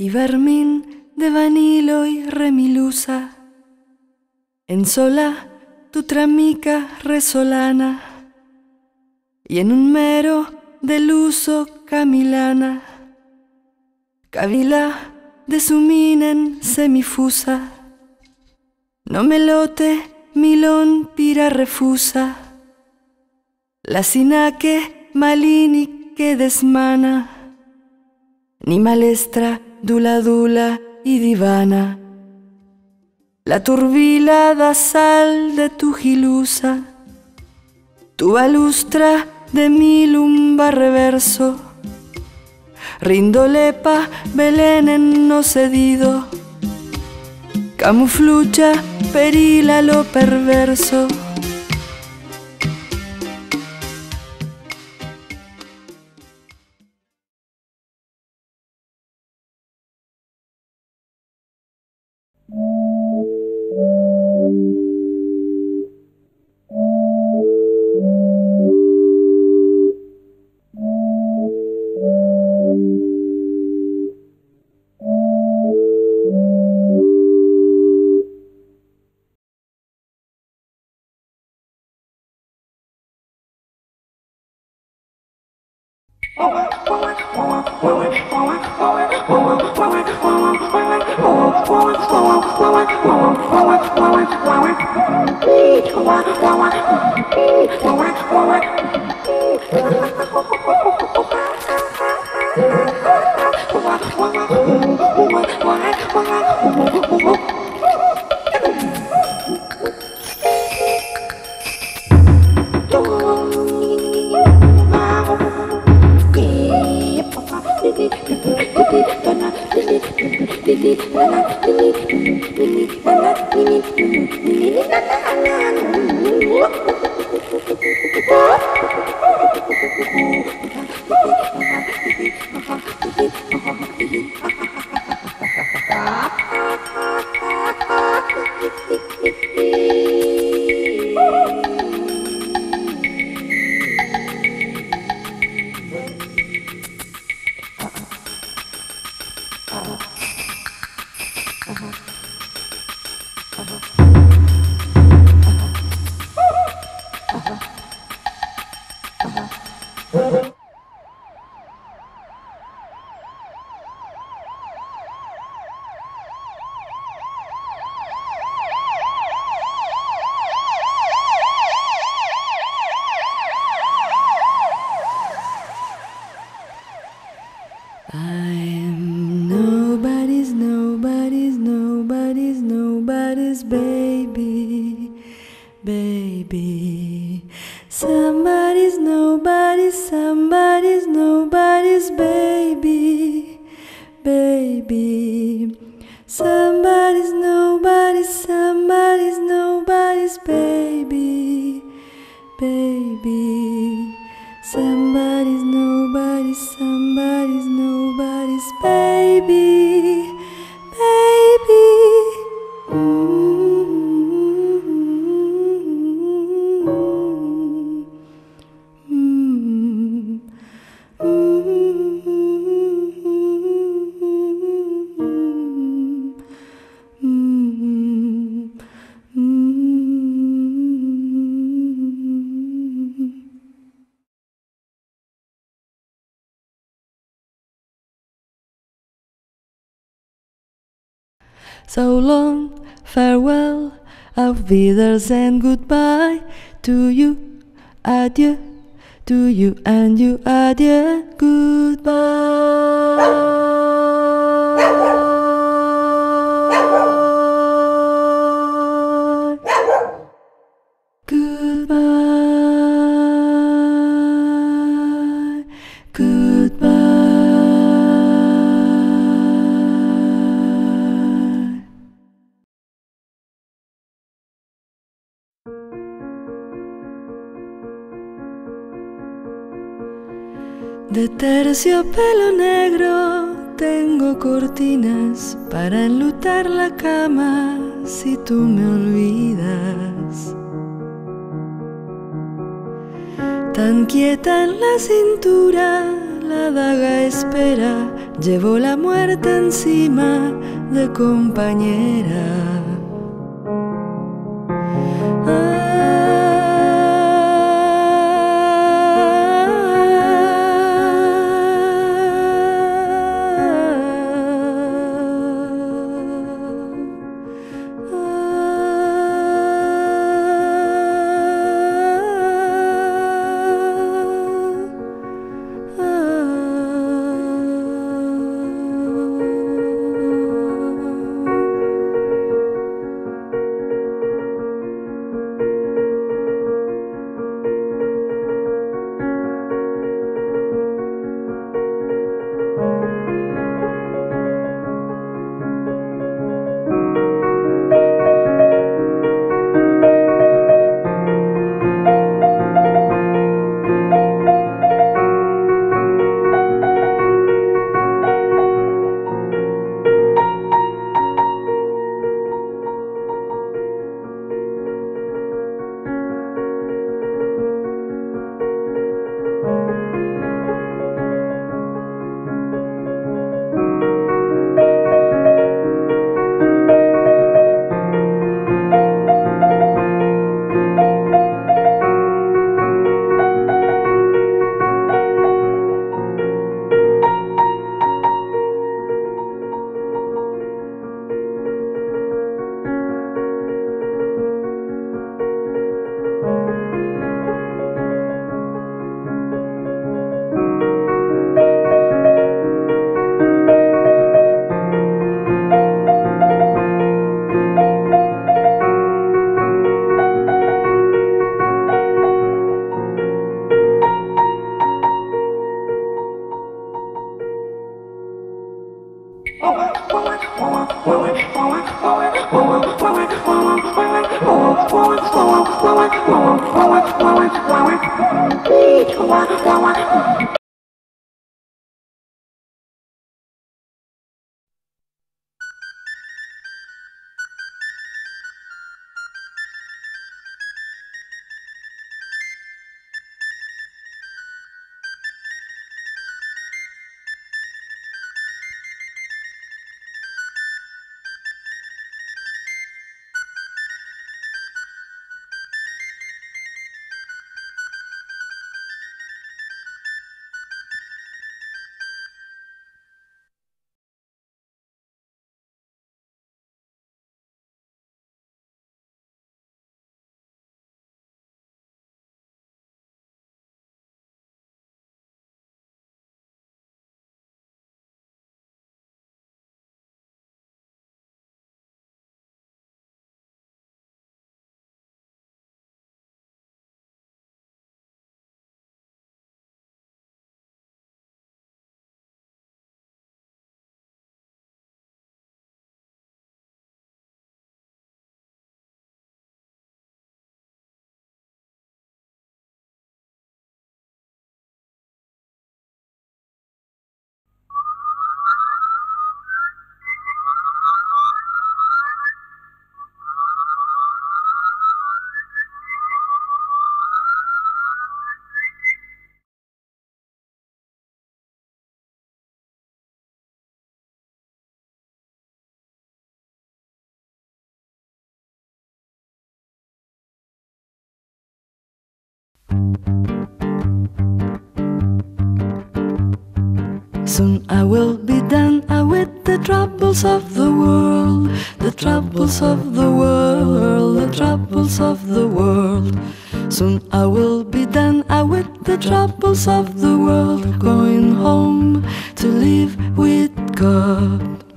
y vermín de vanilo y remilusa. En sola tu tramica resolana y en un mero del uso camilana. Cavila de suminen semifusa, no melote milón pira refusa, la sinaque malini que desmana, ni malestra dula dula y divana, la turbilada sal de tu gilusa, tu balustra de mi lumba reverso, rindolepa Belén en no cedido, camuflucha perila lo perverso. Billy, Billy, Billy, Billy, Billy, Billy, Billy, So long, farewell, auf Wiedersehen, goodbye to you, adieu, to you and you, adieu, goodbye. Terciopelo negro tengo cortinas para enlutar la cama si tú me olvidas. Tan quieta en la cintura, la daga espera llevo la muerte encima de compañera. Soon I will be done with the troubles of the world, the troubles of the world, the troubles of the world. Soon I will be done with the troubles of the world, going home to live with God.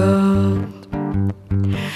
God.